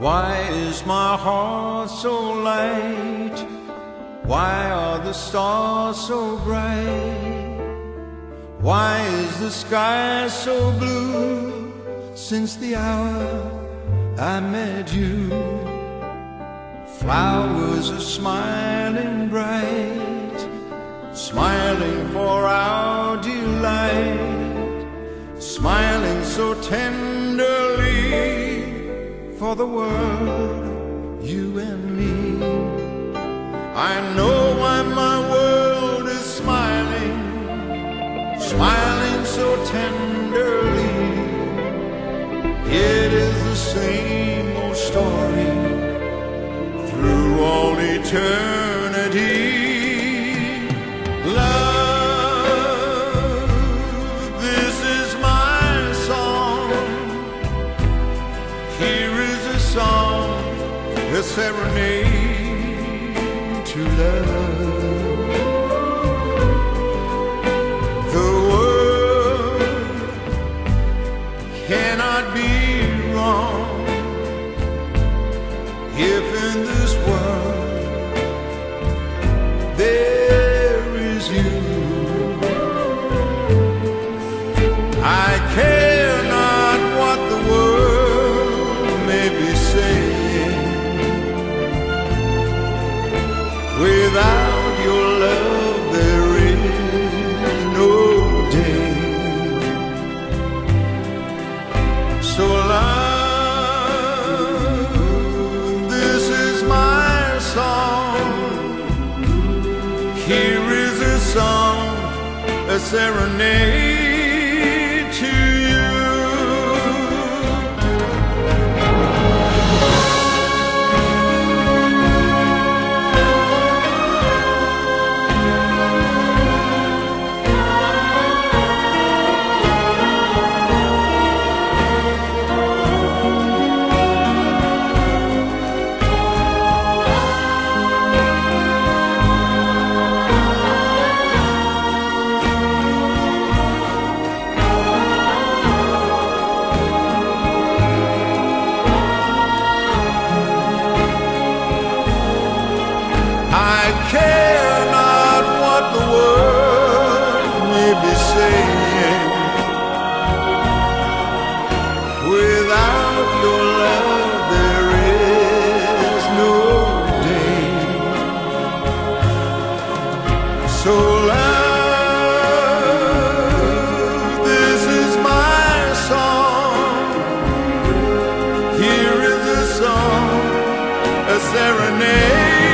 Why is my heart so light? Why are the stars so bright? Why is the sky so blue since the hour I met you? Flowers are smiling bright, smiling for our delight, smiling so tenderly for the world, you and me. I know why my world is smiling, smiling so tenderly. It is the same old story through all eternity. A serenade to love. The world cannot be wrong if in this world Without your love, there is no day. So, love, this is my song. Here is a song, a serenade So, love, this is my song. Here is a song, a serenade.